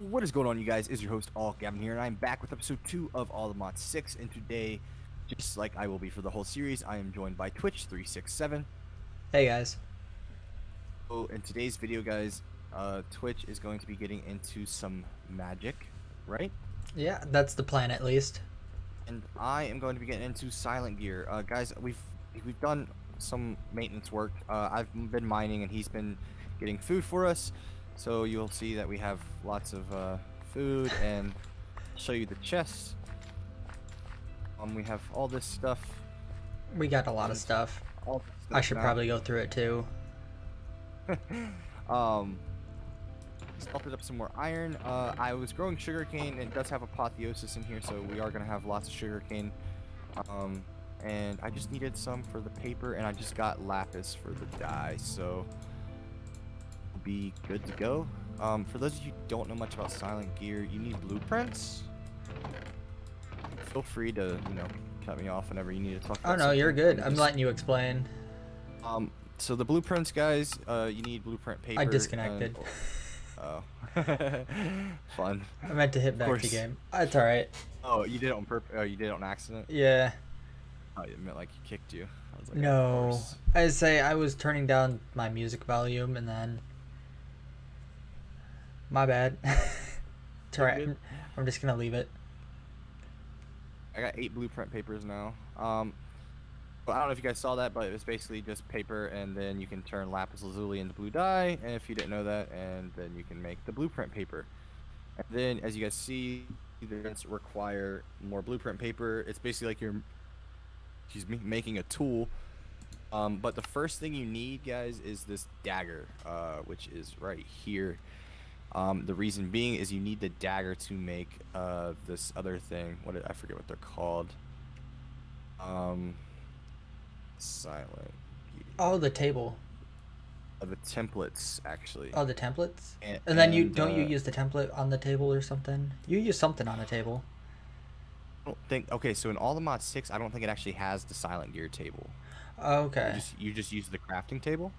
What is going on, you guys? Is your host All Gavin here, and I'm back with episode two of All the Mods Six. And today, just like I will be for the whole series, I am joined by Twitch three six seven. Hey guys. Oh, in today's video, guys, uh, Twitch is going to be getting into some magic, right? Yeah, that's the plan at least. And I am going to be getting into Silent Gear, uh, guys. We've we've done some maintenance work. Uh, I've been mining, and he's been getting food for us. So you'll see that we have lots of uh, food, and show you the chests. Um, we have all this stuff. We got a lot of stuff. This I should now. probably go through it too. um, smelted up some more iron. Uh, I was growing sugarcane, and it does have apotheosis in here, so we are gonna have lots of sugarcane. Um, and I just needed some for the paper, and I just got lapis for the dye, so be good to go. Um, for those of you who don't know much about Silent Gear, you need blueprints. Feel free to, you know, cut me off whenever you need to talk. Oh no, you're good. I'm letting you explain. um, so the blueprints, guys, uh, you need blueprint paper. I and- disconnected. oh, fun. I meant to hit back the game. It's alright. Oh, you did it on purpose. Oh, you did it on accident. Yeah. Oh, it meant like he kicked you. I was like, No. I say I was turning down my music volume and then my bad. it's alright. I'm just gonna leave it. I got eight blueprint papers now. Um, well, I don't know if you guys saw that, but it's basically just paper, and then you can turn lapis lazuli into blue dye. And if you didn't know that, and then you can make the blueprint paper. And then, as you guys see, there's require more blueprint paper. It's basically like you're, excuse me, making a tool. Um, but the first thing you need, guys, is this dagger, uh, which is right here. Um, the reason being is you need the dagger to make uh, this other thing. What did, I forget what they're called. Um, silent. Oh, the table. Uh, the templates actually. Oh, the templates. And, And then you and, don't you uh, use the template on the table or something? You use something on the table. I don't think. Okay, so in all the mod six, I don't think it actually has the silent gear table. You Okay. just, you just use the crafting table.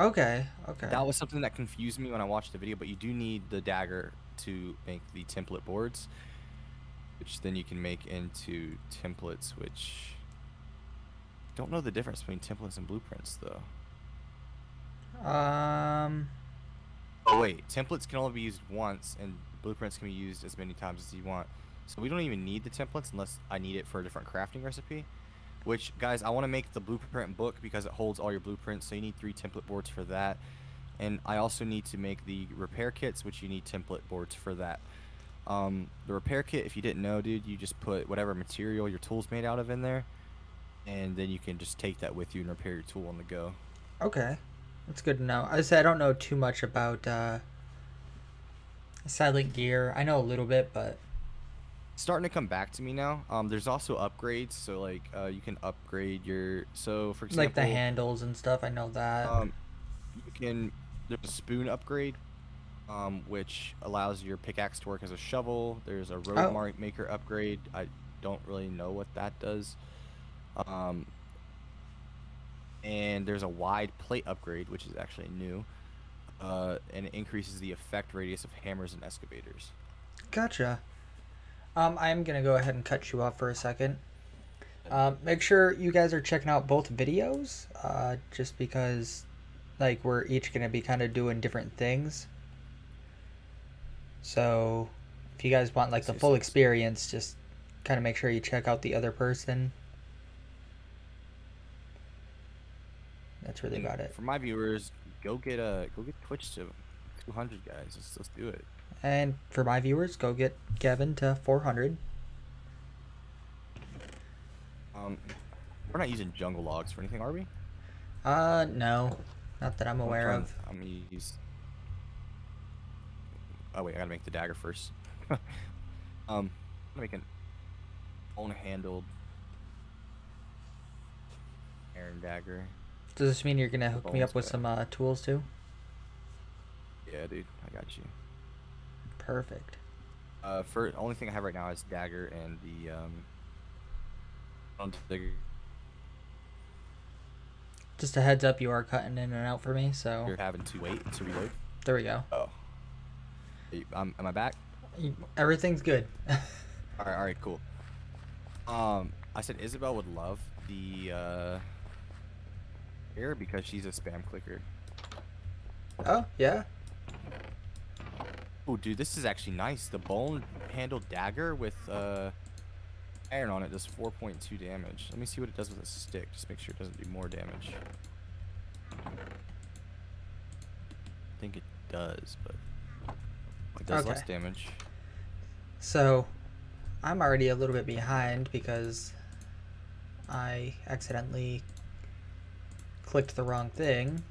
Okay. Okay. That was something that confused me when I watched the video, but you do need the dagger to make the template boards, which then you can make into templates, which don't know the difference between templates and blueprints though. Um. Oh wait, templates can only be used once, and blueprints can be used as many times as you want. So we don't even need the templates unless I need it for a different crafting recipe. Which, guys, I want to make the blueprint book because it holds all your blueprints, so you need three template boards for that. And I also need to make the repair kits, which you need template boards for that. Um, the repair kit, if you didn't know, dude, you just put whatever material your tool's made out of in there, and then you can just take that with you and repair your tool on the go. Okay, that's good to know. I say I don't know too much about uh, Silent Gear. I know a little bit, but starting to come back to me now. Um, there's also upgrades, so like uh, you can upgrade your. So for example, like the handles and stuff. I know that. Um, you can. There's a spoon upgrade, um, which allows your pickaxe to work as a shovel. There's a road Oh. mark maker upgrade. I don't really know what that does. Um, and there's a wide plate upgrade, which is actually new. Uh, and it increases the effect radius of hammers and excavators. Gotcha. Um, I'm gonna go ahead and cut you off for a second. Um, make sure you guys are checking out both videos, uh, just because, like, we're each gonna be kind of doing different things. So, if you guys want like the full experience, just kind of make sure you check out the other person. That's really And about it. For my viewers, go get a go get Twitch to 200 guys. Let's let's do it. And for my viewers, go get Gavin to 400. Um, we're not using jungle logs for anything, are we? Uh, no, not that I'm aware trying- of. I'm gonna use. Oh wait, I gotta make the dagger first. um, I'm gonna make an own-handled iron dagger. Does this mean you're gonna hook me up with guy. some uh, tools too? Yeah, dude, I got you. Perfect. Uh, for only thing I have right now is dagger and the um. on Just a heads up, you are cutting in and out for me, so You're having to wait to reload. there we go. Oh. You- Um, am I back? You- Everything's good. All right, all right, cool. Um, I said Isabel would love the uh, here because she's a spam clicker. oh, yeah. Oh, dude, this is actually nice. The bone handled dagger with uh, iron on it does 4.2 damage. Let me see what it does with a stick. Just make sure it doesn't do more damage. I think it does, but it does less damage. So, I'm already a little bit behind because I accidentally clicked the wrong thing.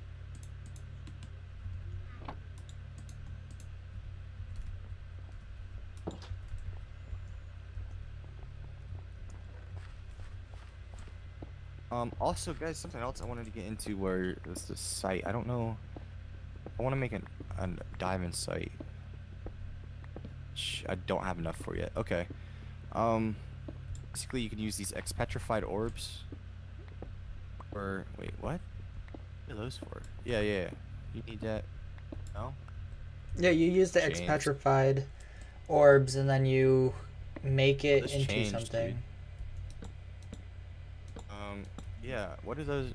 Um, also, guys, something else I wanted to get into where is the site. I don't know. I want to make an, a diamond site. I don't have enough for yet. Okay. Um, basically, you can use these expetrified orbs. Or wait, what? What are those for? Yeah, yeah. yeah. You need that. No. Yeah, you use the Changed. expetrified orbs and then you make it This into changed, something. Um, yeah. What are those?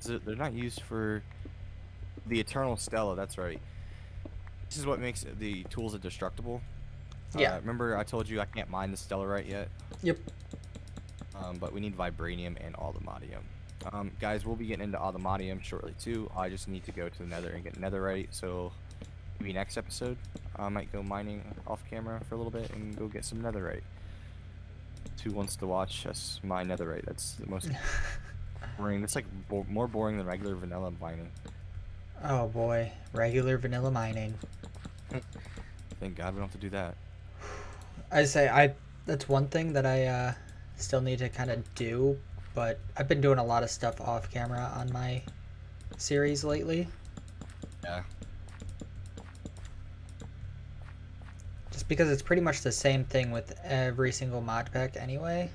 is it- They're not used for the Eternal Stella. That's right. This is what makes the tools indestructible. Yeah. Uh, remember, I told you I can't mine the Stellarite yet. Yep. Um, but we need vibranium and allthemodium. Um, guys, we'll be getting into allthemodium shortly too. I just need to go to the Nether and get Netherite. So maybe next episode, I might go mining off camera for a little bit and go get some Netherite. Who wants to watch us mine Netherite? That's the most boring. That's like bo- more boring than regular vanilla mining. oh boy, regular vanilla mining. Thank God we don't have to do that. I say I that's one thing that I uh, still need to kind of do, but I've been doing a lot of stuff off camera on my series lately. Yeah. Because it's pretty much the same thing with every single mod pack anyway.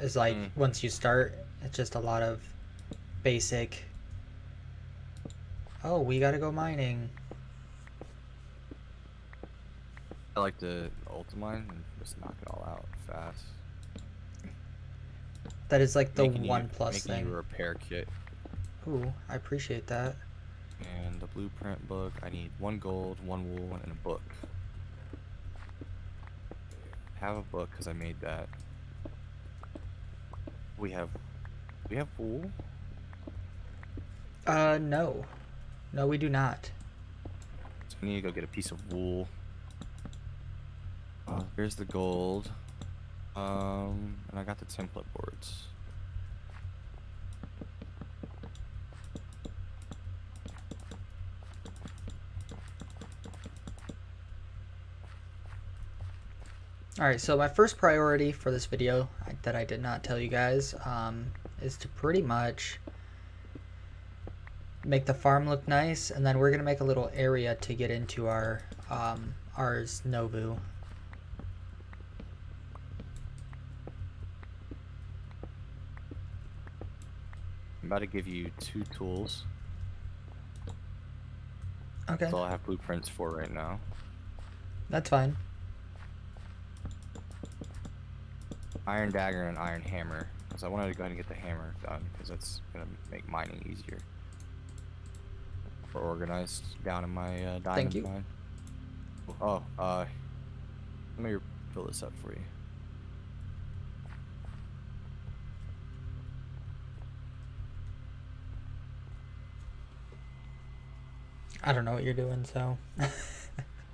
Is like Mm. once you start, it's just a lot of basic. Oh, we gotta go mining. I like to ultimine and just knock it all out fast. That is like the Making you- one plus making you a thing. repair kit. Ooh, I appreciate that. And the blueprint book. I need one gold, one wool, and a book. Have a book because I made that. We have, we have wool. Uh, no, no, we do not. So we need to go get a piece of wool. Uh, here's the gold. Um, and I got the template boards. Alright, so my first priority for this video that I did not tell you guys um, is to pretty much make the farm look nice, and then we're going to make a little area to get into our um, Ars Nouveau. I'm about to give you two tools. Okay, That's all I have blueprints for right now. that's fine. Iron dagger and an iron hammer. Because I wanted to go ahead and get the hammer done because that's gonna make mining easier. For organized down in my uh, diamond you. mine. Oh, uh, let me fill this up for you. I don't know what you're doing, so.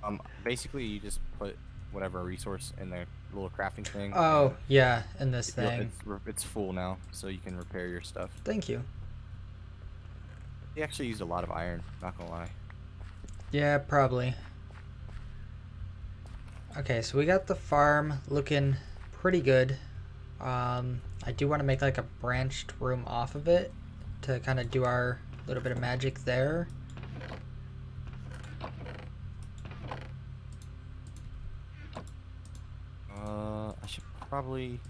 Um, basically you just put whatever resource in the little crafting thing. oh, and yeah, in this it thing. It's, it's full now, so you can repair your stuff. Thank you. He actually used a lot of iron, not gonna lie. Yeah, probably. Okay, so we got the farm looking pretty good. Um, I do want to make like a branched room off of it to kind of do our little bit of magic there. Uh, I should probably.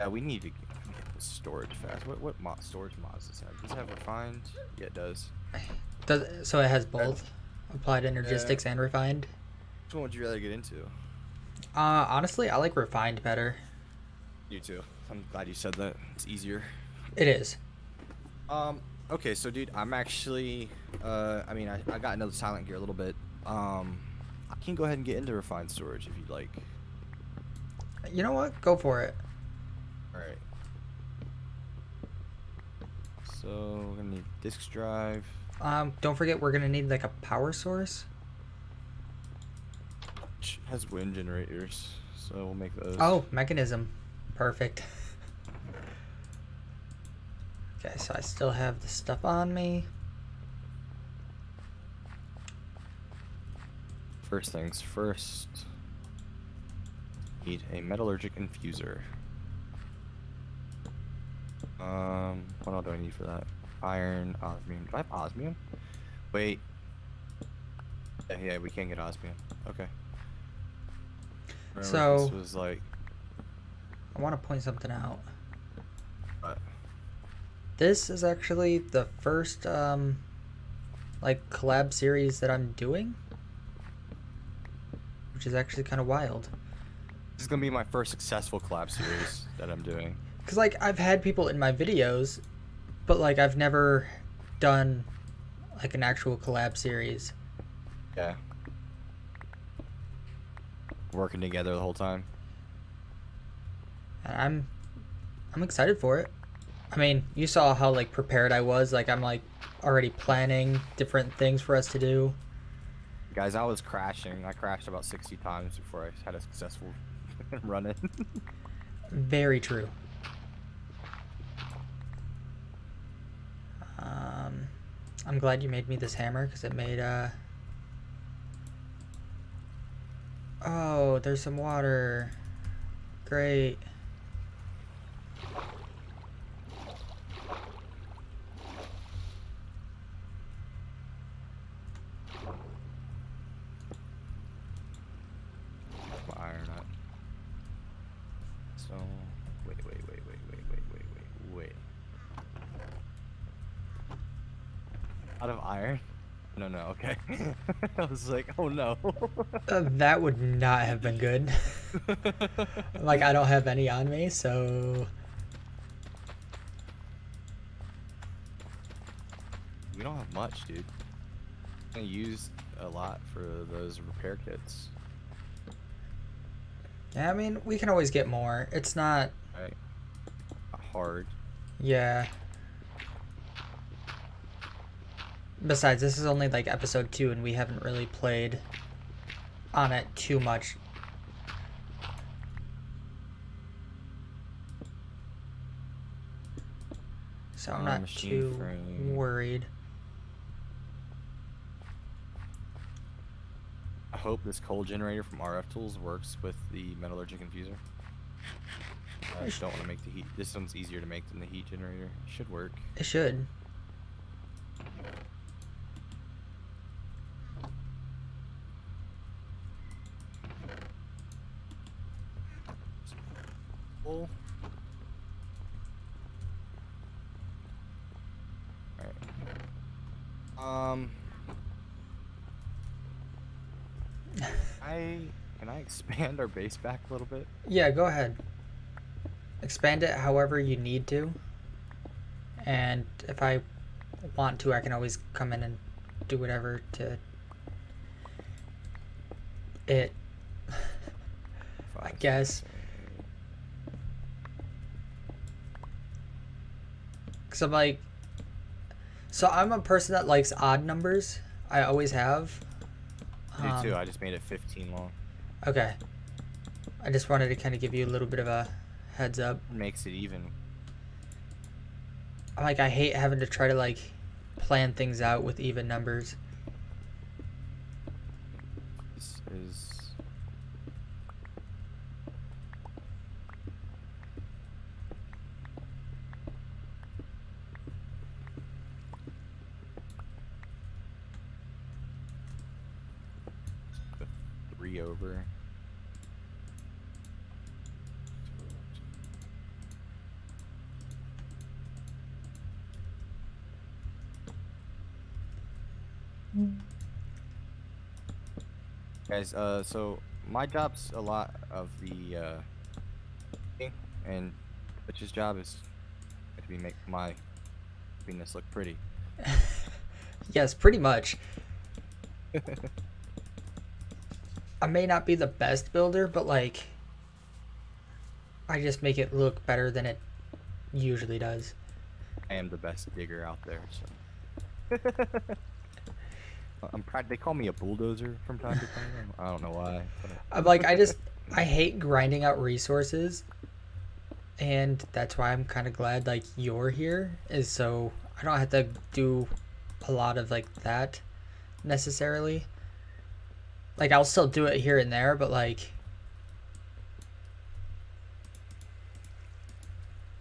Yeah, we need to get get the storage fast. What what mod storage mods does it have? Does it have refined? Yeah, it does. Does so it has both applied energistics and refined. Which one would you rather get into? Uh, honestly, I like refined better. You too. I'm glad you said that. It's easier. It is. Um. Okay, so dude, I'm actually. Uh, I mean, I, I got into the silent gear a little bit. Um, I can go ahead and get into refined storage if you'd like. You know what? Go for it. All right. So we're gonna need disk drive. Um, don't forget we're gonna need like a power source. Which has wind generators, so we'll make those. Oh, Mekanism. Perfect. okay, so I still have the stuff on me. First things first. Need a metallurgic infuser. Um, what all do I need for that? Iron, osmium. Do I have osmium? Wait. Yeah, yeah, we can't get osmium. Okay. Remember So- this was like I want to point something out. what? This is actually the first um like collab series that I'm doing. Which is actually kind of wild. This is gonna be my first successful collab series that I'm doing. Cuz like I've had people in my videos but like I've never done like an actual collab series. Yeah. Working together the whole time. And I'm I'm excited for it. I mean, you saw how like prepared I was. Like I'm like already planning different things for us to do. Guys, I was crashing. I crashed about 60 times before I had a successful run in. Very true. Um, I'm glad you made me this hammer because it made uh. Oh, there's some water. Great. I was like, oh no. Uh, that would not have been good. like I don't have any on me, so we don't have much, dude. I used a lot for those repair kits. yeah. I mean, we can always get more. It's not. Right? Hard. Yeah. Besides, this is only like episode two, and we haven't really played on it too much. So I'm not too frame. worried. I hope this coal generator from RF Tools works with the metallurgic infuser. I It sh- don't want to make the heat. This one's easier to make than the heat generator. It should work. It should. Um. I can I expand our base back a little bit? Yeah, go ahead. Expand it however you need to. And if I want to, I can always come in and do whatever to it. I guess. Six, Cause I'm like, so I'm a person that likes odd numbers. I always have. Me too. Um, I just made it 15 long. Okay. I just wanted to kind of give you a little bit of a heads up. Makes it even. Like I hate having to try to like plan things out with even numbers. This is. The Three over. Guys, uh, so my job's a lot of the uh, thing, and Butch's job is to be make my penis look pretty. yes, pretty much. I may not be the best builder, but like, I just make it look better than it usually does. I am the best digger out there, so. I'm proud. They call me a bulldozer from time to time. I don't know why. But... I'm like, I just, I hate grinding out resources, and that's why I'm kind of glad like you're here, is so I don't have to do a lot of like that necessarily. Like I'll still do it here and there, but like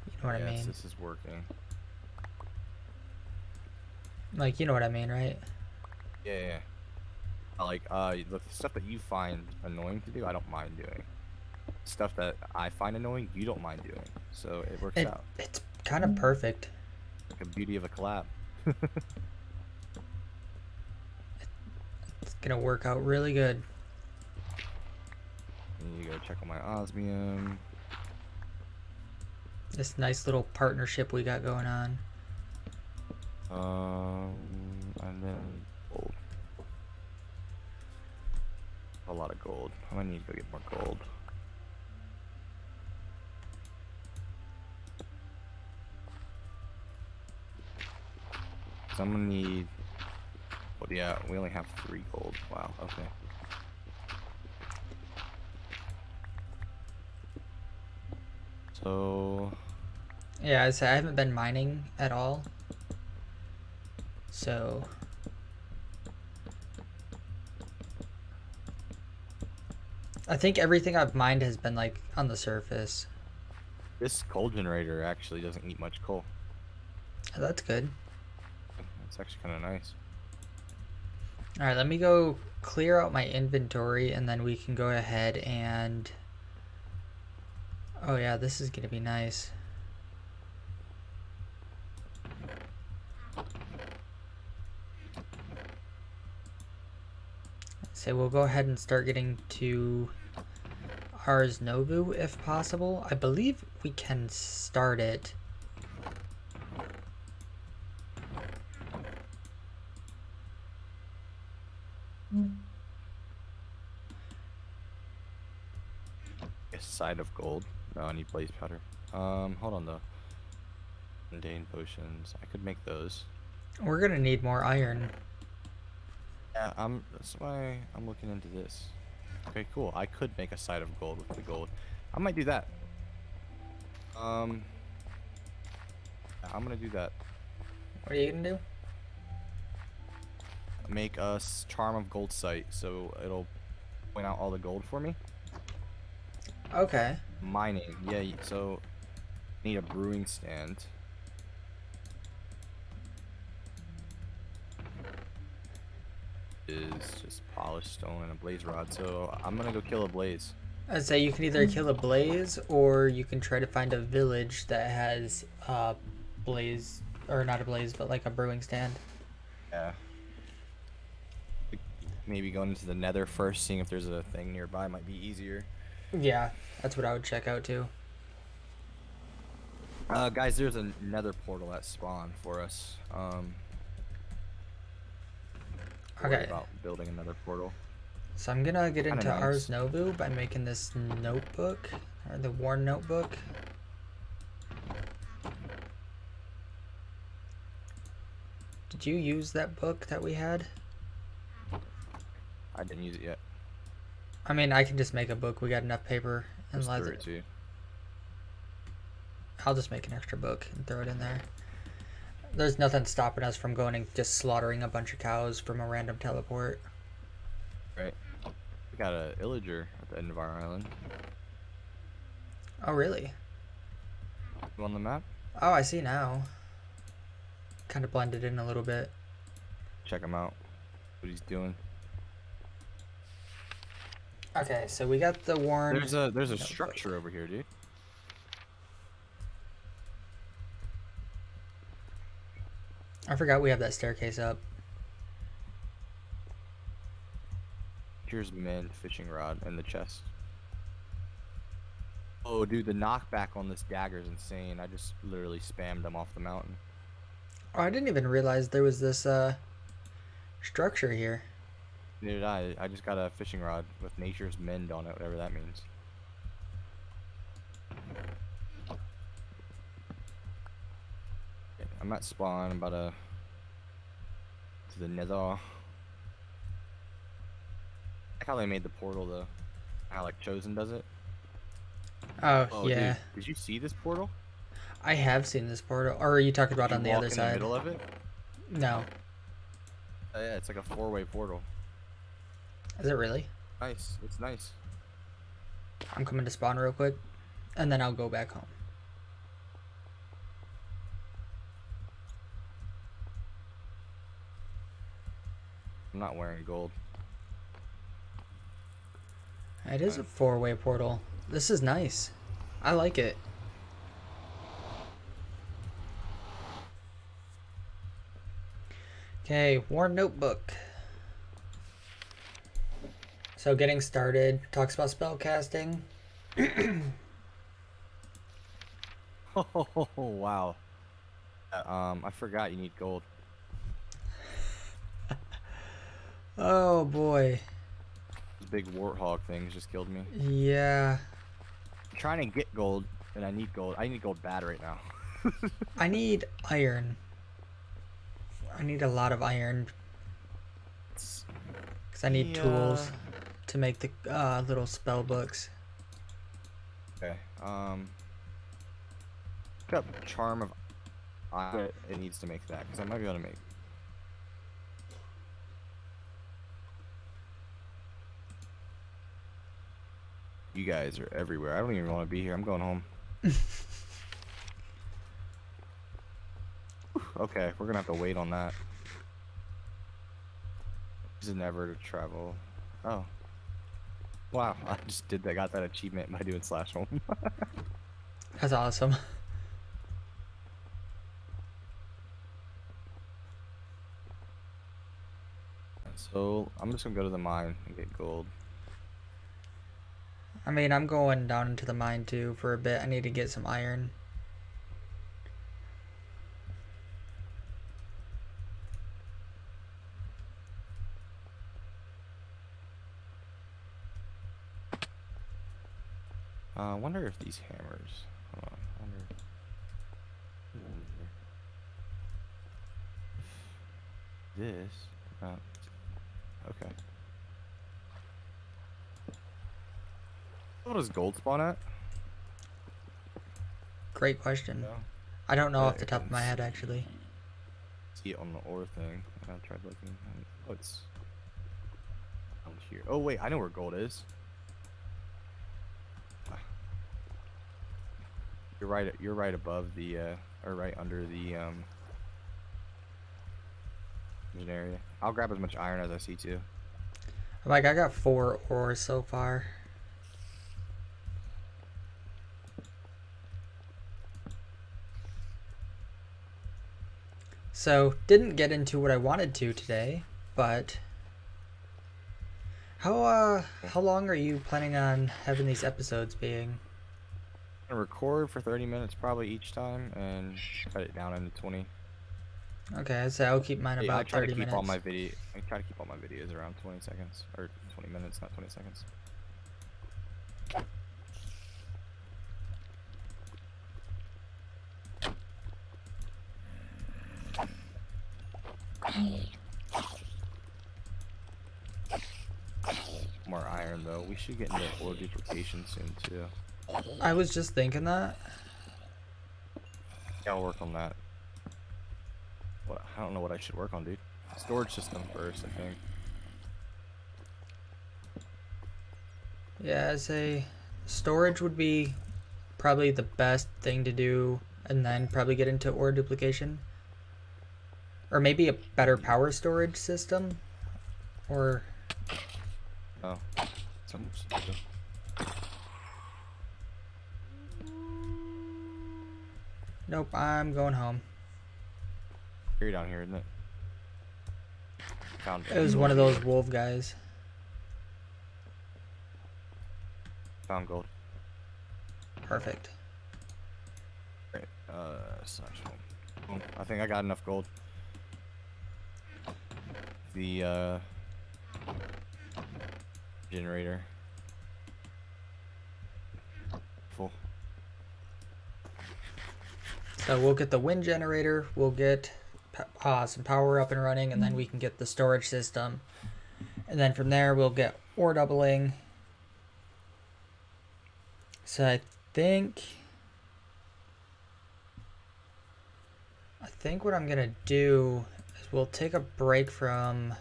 you know what yes, I mean. This is working. Like you know what I mean, right? Yeah, yeah. Like uh, the stuff that you find annoying to do, I don't mind doing. Stuff that I find annoying, you don't mind doing. So it works It, out. it's kind of perfect. Like a beauty of a collab. It's gonna work out really good. You go check on my osmium. This nice little partnership we got going on. Um, and then A lot of gold. I might need to go get more gold. So I'm gonna need. Well, yeah, we only have three gold. Wow. Okay. So Yeah, I haven't been mining at all. So I think everything I've mined has been like on the surface. this coal generator actually doesn't eat much coal. Oh, That's good. It's actually kind of nice. All right, let me go clear out my inventory and then we can go ahead and Oh yeah, this is going to be nice. So we'll go ahead and start getting to Ars Nouveau if possible. I believe we can start it. A side of gold. No, I need blaze powder. Um, hold on though. Mundane potions. I could make those. We're going to need more iron. Yeah, I'm. That's why I'm looking into this. Okay, cool. I could make a side of gold with the gold. I might do that. Um, I'm gonna do that. What are you going to do? Make a charm of gold sight, so it'll point out all the gold for me. Okay. Mining, yeah. So need a brewing stand. Is just polished stone and a blaze rod. So I'm gonna go kill a blaze. I'd say you can either kill a blaze or you can try to find a village that has a blaze, or not a blaze, but like a brewing stand. Yeah. Maybe going into the nether first, seeing if there's a thing nearby might be easier. Yeah, that's what I would check out too. Uh, guys, there's a nether portal at spawn for us. Um, Okay. About building another portal. So I'm gonna get into nice. Ars Nouveau by making this notebook, or the Worn notebook. Did you use that book that we had? I didn't use it yet. I mean, I can just make a book. We got enough paper and leather. I'll just make an extra book and throw it in there. There's nothing stopping us from going and just slaughtering a bunch of cows from a random teleport. Right. We got a illager at the end of our island. Oh, really? You on the map? Oh, I see now. Kind of blended in a little bit. Check him out. What he's doing. Okay, so we got the worn. There's a there's a structure over here, dude. I forgot we have that staircase up. Nature's Mend fishing rod in the chest. Oh, dude, the knockback on this dagger is insane. I just literally spammed them off the mountain. Oh, I didn't even realize there was this uh structure here. Neither did I. I just got a fishing rod with Nature's Mend on it, whatever that means. I'm at spawn. I'm about to to the nether. I like how they made the portal though. How like Chosen does it. Oh, Oh, yeah. Dude, did you see this portal? I have seen this portal. Or are you talking about You on the other in side? The middle of it. no. Oh, yeah, it's like a four-way portal. Is it really? Nice. It's nice. I'm coming to spawn real quick. And then I'll go back home. I'm not wearing gold. It is a four way portal. This is nice. I like it. Okay, Worn Notebook. So getting started talks about spell casting. Oh wow. Uh, Um, I forgot you need gold. Oh boy. This big warthog things just killed me. Yeah. I'm trying to get gold, and I need gold. I need gold bad right now. I need iron. I need a lot of iron because I need the, tools to make the uh, little spell books. Okay. Um. Up charm of. I it needs to make that because I might be able to make. You guys are everywhere. I don't even want to be here. I'm going home. okay, we're gonna have to wait on that. This is never to travel. Oh. Wow, I just did that. Got that achievement by doing slash home. That's awesome. So I'm just gonna go to the mine and get gold. I mean, I'm going down into the mine too for a bit. I need to get some iron. Uh, I wonder if these hammers. Hold on. Wonder. This. Uh, okay. What does gold spawn at? Great question. No. I don't know Yeah, off the top of my head actually. See it on the ore thing. I tried looking. Oh, it's down here. Oh wait, I know where gold is. You're right. You're right above the, uh, or right under the um, area. I'll grab as much iron as I see too. Like I got four ores so far. So didn't get into what I wanted to today, but how uh how long are you planning on having these episodes being? I'm record for 30 minutes probably each time and cut it down into 20. Okay, I'd I'll keep mine about I try to keep minutes. all my video. I try to keep all my videos around 20 seconds or 20 minutes, not 20 seconds. More iron though. We should get into ore duplication soon too. I was just thinking that. Yeah, I'll work on that. What I don't know what I should work on, dude. Storage system first, I think. Yeah, I'd say storage would be probably the best thing to do, and then probably get into ore duplication. Or maybe a better power storage system. Or Oh, something to do. nope, I'm going home. You're down here, isn't it? Found It was one of those wolf guys. found gold. Perfect. Great. Uh, slash home. I think I got enough gold. The uh, generator. Full. So we'll get the wind generator, we'll get uh, some power up and running, and then we can get the storage system. And then from there, we'll get ore doubling. So I think. I think what I'm gonna do is we'll take a break from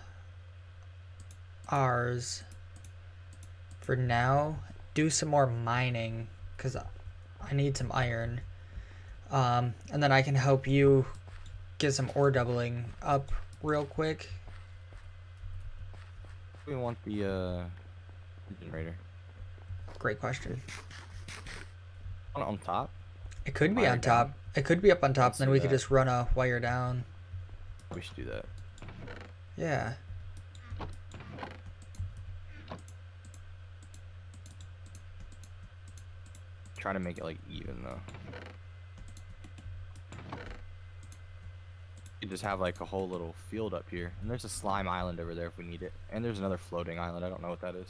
ours for now. Do some more mining because I need some iron. Um, and then I can help you get some ore doubling up real quick. We want the uh, generator. Great question. On, on top. It could be on top. down. It could be up on top, Let's then we could just run a wire down. We should do that. Yeah. Try to make it like even though. You just have like a whole little field up here, and there's a slime island over there if we need it, and there's another floating island. I don't know what that is.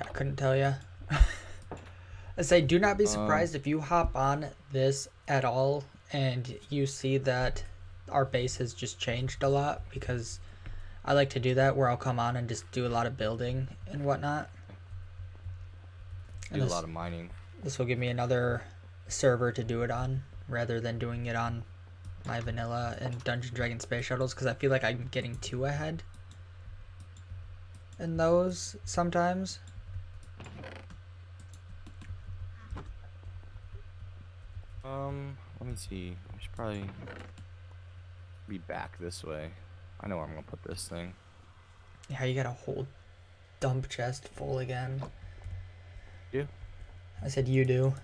I couldn't tell you. I say, do not be Um, surprised if you hop on this at all and you see that our base has just changed a lot because I like to do that where I'll come on and just do a lot of building and whatnot. Do And a this, lot of mining. this will give me another server to do it on rather than doing it on my vanilla and Dungeon Dragon space shuttles because I feel like I'm getting too ahead in those sometimes. Um, let me see. I should probably be back this way. I know where I'm gonna put this thing. Yeah, you got a whole dump chest full again. You? I said you do.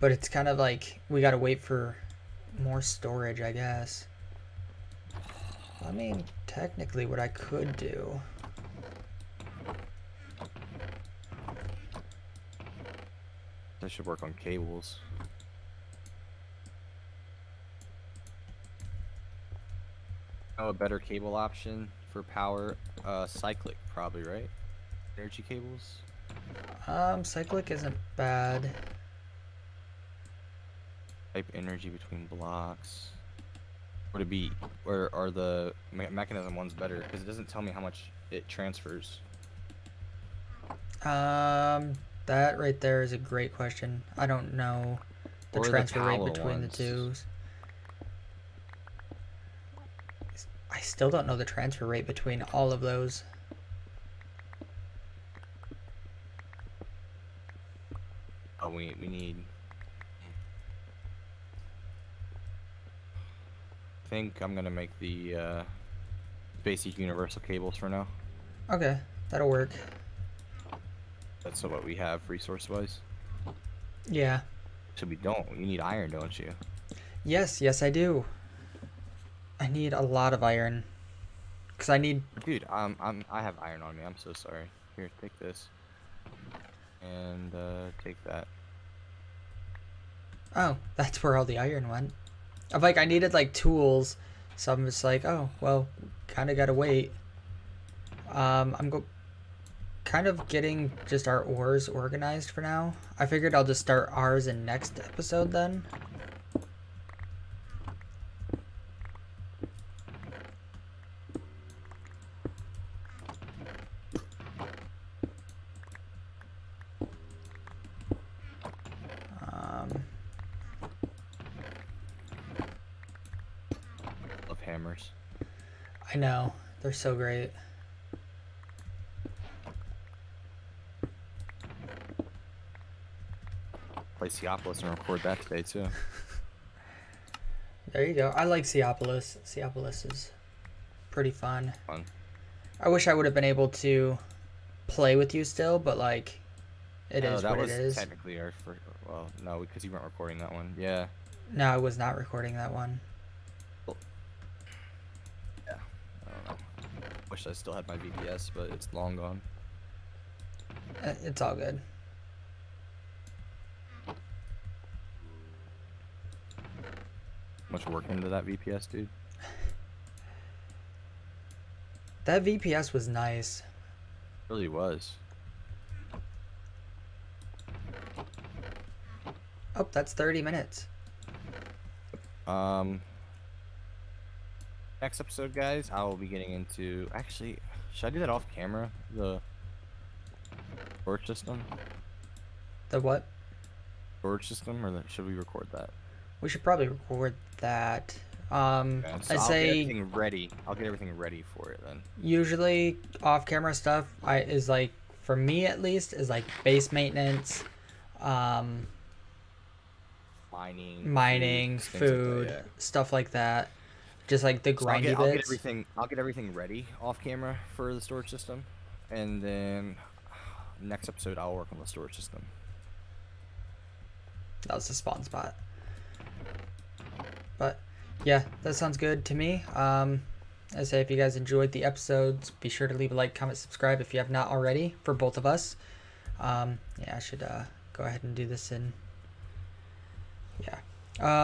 But it's kind of like we gotta wait for more storage, I guess. I mean, technically, what I could do. I should work on cables. Oh, a better cable option for power, uh, cyclic probably, right? Energy cables. Um, cyclic isn't bad. Type energy between blocks. Would it be, or are the me- Mekanism ones better? Because it doesn't tell me how much it transfers. Um, that right there is a great question. I don't know the Or the transfer rate Tallow between the ones. twos. I still don't know the transfer rate between all of those. Oh, we we need. I think I'm gonna make the uh, basic universal cables for now. Okay, that'll work. That's what we have resource wise. Yeah. So we don't. You need iron, don't you? Yes, yes, I do. I need a lot of iron. Cause I need. Dude, um, I'm I have iron on me. I'm so sorry. Here, take this. And uh, take that. Oh, that's where all the iron went. I'm like, I needed like tools, so I'm just like, oh, well, kind of gotta wait. Um, I'm go, kind of getting just our ores organized for now. I figured I'll just start ours in next episode then. Um, Love hammers. I know they're so great. Play Seopolis and record that today too. There you go. I like Seopolis. Seopolis is pretty fun. Fun. I wish I would have been able to play with you still, but like, it is no, that what was it is. technically our first. Well, no, because you weren't recording that one. Yeah. No, I was not recording that one. I don't know. Wish I still had my VPS, but it's long gone. Uh, It's all good. Much work into that VPS, dude. That VPS was nice. really was. Oh, that's 30 minutes. Um, next episode, guys, I will be getting into. Actually, should I do that off camera? The storage system, The what? storage system, or the, should we record that? We should probably record that. Um, Okay, so I I'll get say everything ready. I'll get everything ready for it then. usually off-camera stuff I is like for me at least is like base maintenance, um, Mining, mining, things like that, food, yeah. stuff like that. Just like the So I'll grindy get, I'll get everything. I'll get everything ready off camera for the storage system, and then next episode I'll work on the storage system. That was the spawn spot. But yeah, that sounds good to me. Um, I say if you guys enjoyed the episodes, be sure to leave a like, comment, subscribe if you have not already for both of us. Um, yeah, I should uh, go ahead and do this in. Yeah.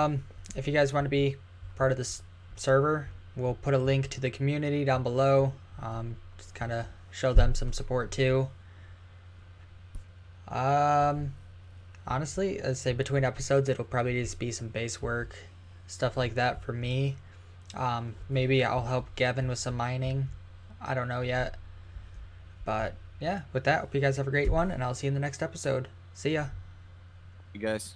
Um, if you guys want to be part of this server, we'll put a link to the community down below. Um, just kind of show them some support too. Um, honestly, I'd say between episodes, it'll probably just be some base work, stuff like that for me. Um, maybe I'll help Gavin with some mining. I don't know yet. But yeah, with that, hope you guys have a great one, and I'll see you in the next episode. See ya. You guys.